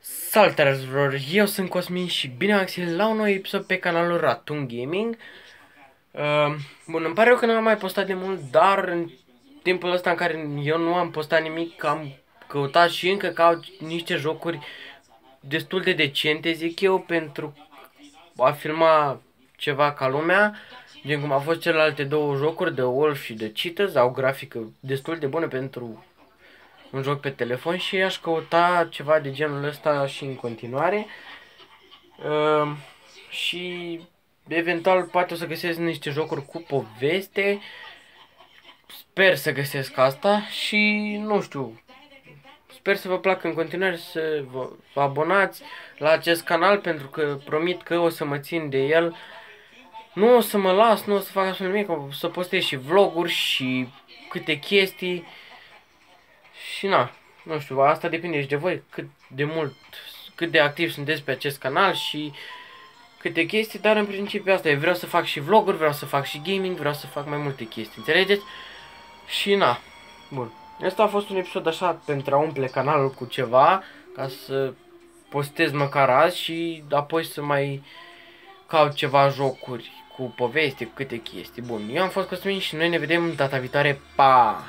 Salutare tuturor, eu sunt Cosmin și bine am găsit la un nou episod pe canalul Ratun Gaming. Uh, Bun, îmi pare rău că nu am mai postat de mult, dar în timpul ăsta în care eu nu am postat nimic Am căutat și încă caut niște jocuri destul de decente, zic eu, pentru a filma ceva ca lumea Gen cum au fost celelalte două jocuri, de Wolf și de Cheetahs, au grafică destul de bună pentru un joc pe telefon și aș căuta ceva de genul ăsta și în continuare. Uh, și eventual poate o să găsesc niște jocuri cu poveste. Sper să găsesc asta și nu știu. Sper să vă placă în continuare să vă, vă abonați la acest canal pentru că promit că o să mă țin de el. Nu o să mă las, nu o să fac așa nimic, o să postez și vloguri și câte chestii. Și na, nu știu, asta depinde și de voi, cât de mult, cât de activ sunteți pe acest canal și câte chestii, dar în principiu asta e, vreau să fac și vloguri, vreau să fac și gaming, vreau să fac mai multe chestii, înțelegeți? Și na, bun. Asta a fost un episod așa pentru a umple canalul cu ceva, ca să postez măcar azi și apoi să mai caut ceva jocuri cu poveste, cu câte chestii. Bun, eu am fost Cosmin și noi ne vedem data viitoare. Pa!